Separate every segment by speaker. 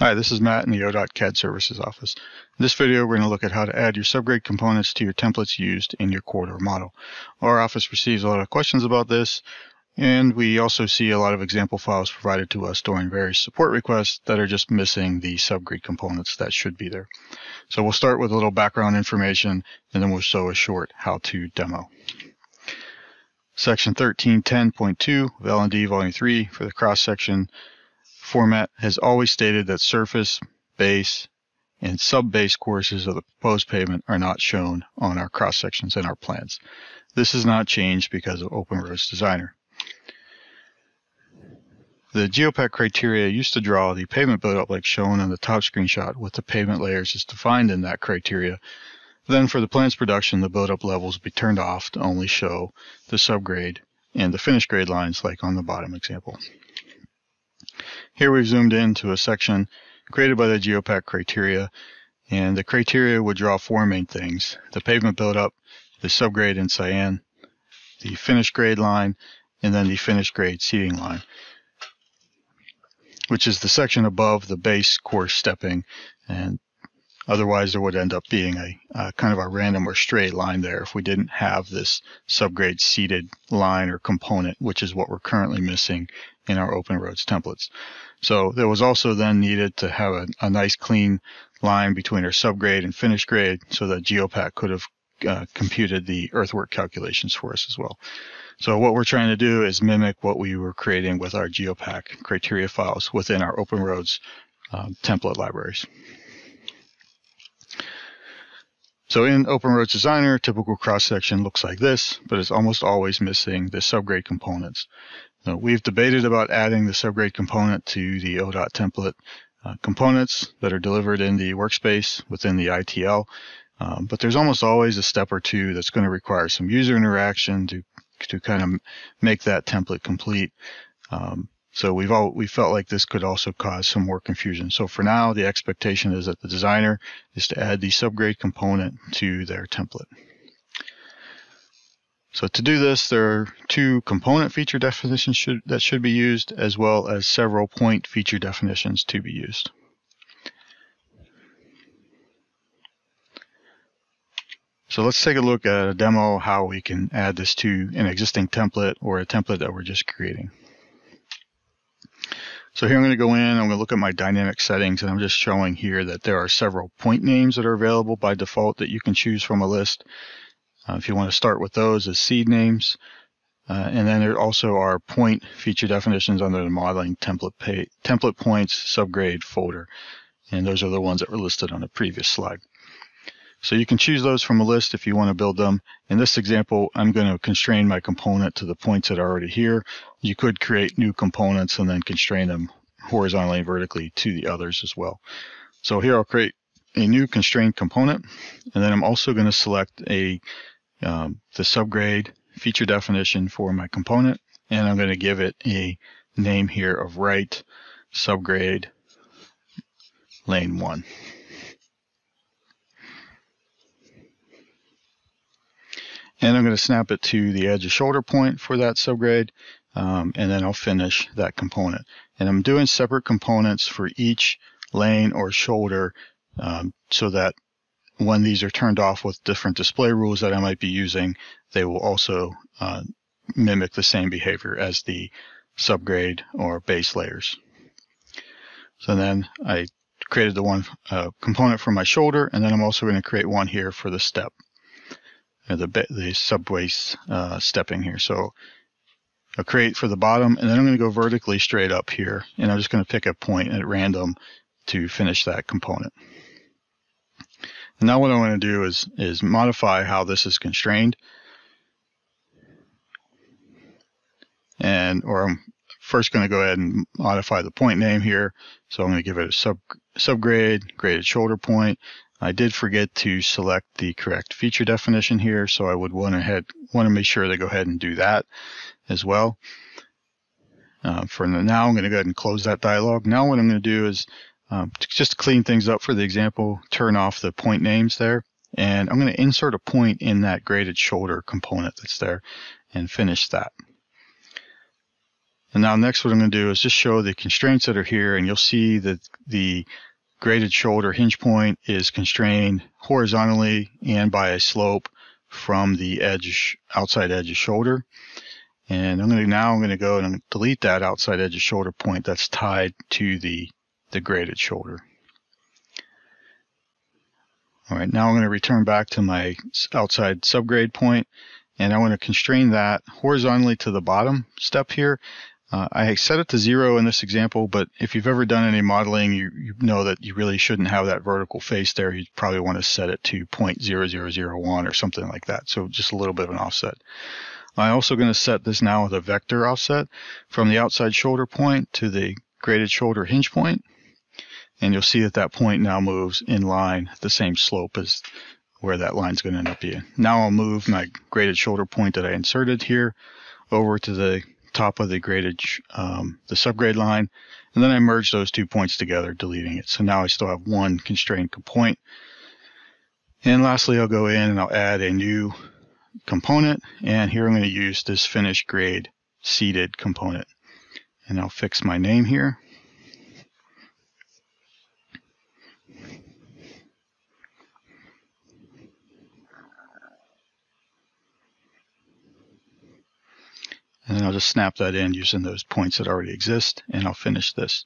Speaker 1: Hi, this is Matt in the ODOT CAD Services office. In this video, we're going to look at how to add your subgrade components to your templates used in your corridor model. Our office receives a lot of questions about this, and we also see a lot of example files provided to us during various support requests that are just missing the subgrade components that should be there. So we'll start with a little background information, and then we'll show a short how-to demo. Section 1310.2 of L&D Volume 3 for the cross-section format has always stated that surface, base, and sub-base courses of the proposed pavement are not shown on our cross sections and our plans. This has not changed because of OpenRoads Designer. The GEOPAK criteria used to draw the pavement buildup like shown on the top screenshot with the pavement layers as defined in that criteria. Then for the plans production, the buildup levels will be turned off to only show the subgrade and the finished grade lines like on the bottom example. Here we've zoomed into a section created by the GEOPAK criteria, and the criteria would draw four main things. The pavement buildup, the subgrade in cyan, the finished grade line, and then the finished grade seating line, which is the section above the base course stepping. And Otherwise, there would end up being a uh, kind of a random or straight line there if we didn't have this subgrade seated line or component, which is what we're currently missing in our OpenRoads templates. So there was also then needed to have a, a nice clean line between our subgrade and finished grade so that GEOPAK could have uh, computed the earthwork calculations for us as well. So what we're trying to do is mimic what we were creating with our GEOPAK criteria files within our OpenRoads um, template libraries. So in OpenRoads Designer, typical cross-section looks like this, but it's almost always missing the subgrade components. Now, we've debated about adding the subgrade component to the ODOT template uh, components that are delivered in the workspace within the ITL, um, but there's almost always a step or two that's going to require some user interaction to to kind of make that template complete. Um, so we've all we felt like this could also cause some more confusion. So for now, the expectation is that the designer is to add the subgrade component to their template. So to do this, there are two component feature definitions should, that should be used, as well as several point feature definitions to be used. So let's take a look at a demo how we can add this to an existing template or a template that we're just creating. So here I'm going to go in, I'm going to look at my dynamic settings, and I'm just showing here that there are several point names that are available by default that you can choose from a list. Uh, if you want to start with those as seed names, uh, and then there also are point feature definitions under the modeling template pay, template points subgrade folder, and those are the ones that were listed on the previous slide. So you can choose those from a list if you want to build them. In this example, I'm going to constrain my component to the points that are already here. You could create new components and then constrain them horizontally and vertically to the others as well. So here I'll create a new constrained component, and then I'm also going to select a um, the subgrade feature definition for my component, and I'm going to give it a name here of right subgrade lane 1. And I'm going to snap it to the edge of shoulder point for that subgrade, um, and then I'll finish that component. And I'm doing separate components for each lane or shoulder um, so that when these are turned off with different display rules that I might be using, they will also uh, mimic the same behavior as the subgrade or base layers. So then I created the one uh, component for my shoulder, and then I'm also going to create one here for the step the, the sub-base uh, stepping here. So I'll create for the bottom, and then I'm going to go vertically straight up here, and I'm just going to pick a point at random to finish that component. And now what I want to do is, is modify how this is constrained. And, or I'm first going to go ahead and modify the point name here. So I'm going to give it a sub, subgrade, graded shoulder point, I did forget to select the correct feature definition here, so I would want to head want to make sure to go ahead and do that as well. Uh, for now, I'm going to go ahead and close that dialog. Now what I'm going to do is um, to just clean things up for the example, turn off the point names there, and I'm going to insert a point in that graded shoulder component that's there and finish that. And now next what I'm going to do is just show the constraints that are here and you'll see that the graded shoulder hinge point is constrained horizontally and by a slope from the edge, outside edge of shoulder. And I'm going to now I'm going to go and delete that outside edge of shoulder point that's tied to the, the graded shoulder. All right, now I'm going to return back to my outside subgrade point and I want to constrain that horizontally to the bottom step here. Uh, I set it to zero in this example, but if you've ever done any modeling, you, you know that you really shouldn't have that vertical face there. You probably want to set it to 0.0001 or something like that. So just a little bit of an offset. I'm also going to set this now with a vector offset from the outside shoulder point to the graded shoulder hinge point. And you'll see that that point now moves in line the same slope as where that line's going to end up being. Now I'll move my graded shoulder point that I inserted here over to the top of the graded, um, the subgrade line, and then I merge those two points together, deleting it. So now I still have one constrained point. And lastly, I'll go in and I'll add a new component, and here I'm going to use this finished grade seated component. And I'll fix my name here. And then I'll just snap that in using those points that already exist, and I'll finish this.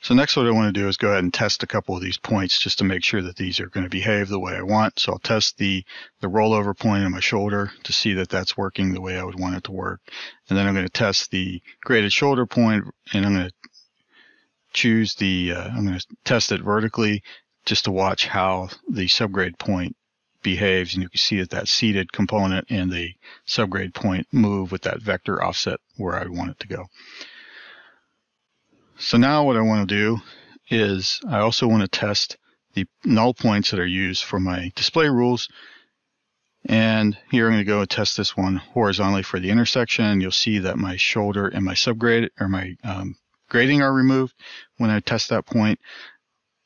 Speaker 1: So next what I want to do is go ahead and test a couple of these points just to make sure that these are going to behave the way I want. So I'll test the, the rollover point on my shoulder to see that that's working the way I would want it to work. And then I'm going to test the graded shoulder point and I'm going to choose the, uh, I'm going to test it vertically just to watch how the subgrade point behaves. And you can see that that seated component and the subgrade point move with that vector offset where I want it to go. So now what I want to do is I also want to test the null points that are used for my display rules. And here I'm going to go and test this one horizontally for the intersection. You'll see that my shoulder and my subgrade or my um, grading are removed when I test that point.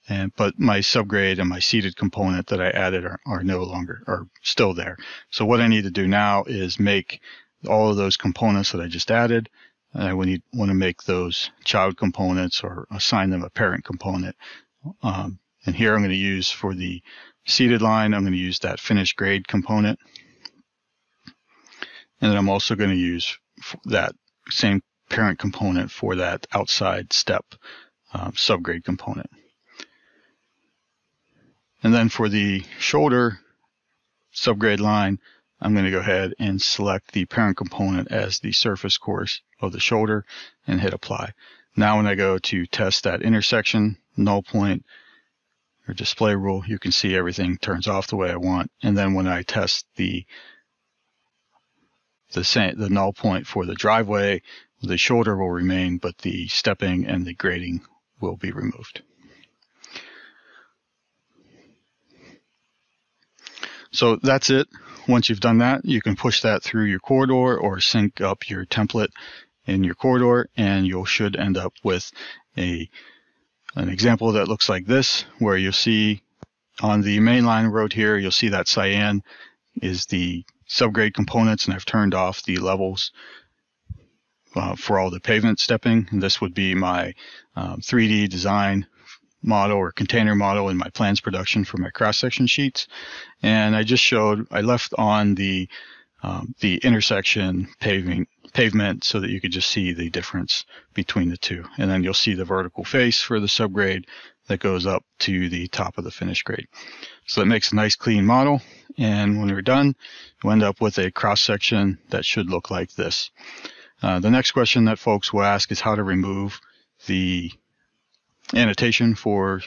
Speaker 1: And, but my subgrade and my seated component that I added are, are no longer, are still there. So what I need to do now is make all of those components that I just added. And I need, want to make those child components or assign them a parent component. Um, and here I'm going to use for the seated line, I'm going to use that finished grade component. And then I'm also going to use that same parent component for that outside step um, subgrade component. And then for the shoulder subgrade line, I'm going to go ahead and select the parent component as the surface course of the shoulder and hit apply. Now when I go to test that intersection, null point, or display rule, you can see everything turns off the way I want. And then when I test the the, same, the null point for the driveway, the shoulder will remain, but the stepping and the grading will be removed. So that's it. Once you've done that, you can push that through your corridor or sync up your template in your corridor and you should end up with a an example that looks like this where you'll see on the mainline road here, you'll see that cyan is the subgrade components and I've turned off the levels uh, for all the pavement stepping. And this would be my um, 3D design model or container model in my plans production for my cross section sheets. And I just showed, I left on the, um, the intersection paving, pavement so that you could just see the difference between the two. And then you'll see the vertical face for the subgrade that goes up to the top of the finished grade. So that makes a nice clean model. And when we're done, you end up with a cross section that should look like this. Uh, the next question that folks will ask is how to remove the annotation for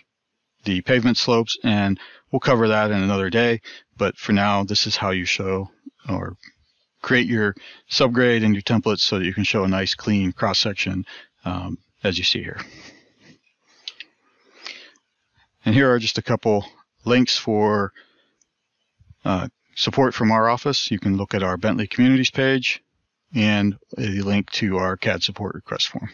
Speaker 1: the pavement slopes, and we'll cover that in another day. But for now, this is how you show or create your subgrade and your templates so that you can show a nice clean cross section um, as you see here. And here are just a couple links for uh, support from our office. You can look at our Bentley Communities page and a link to our CAD support request form.